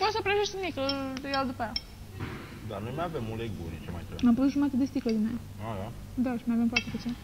Poți să prăjești nimic, îl iau după aia. Dar noi mai avem uleic guri, ce mai trebuie? Am pus jumătate de sticlă din aia. A, da? Da, și mai avem foarte puțin.